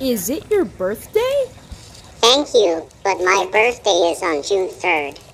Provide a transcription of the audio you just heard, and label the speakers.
Speaker 1: Is it your birthday?
Speaker 2: Thank you, but my birthday is on June 3rd.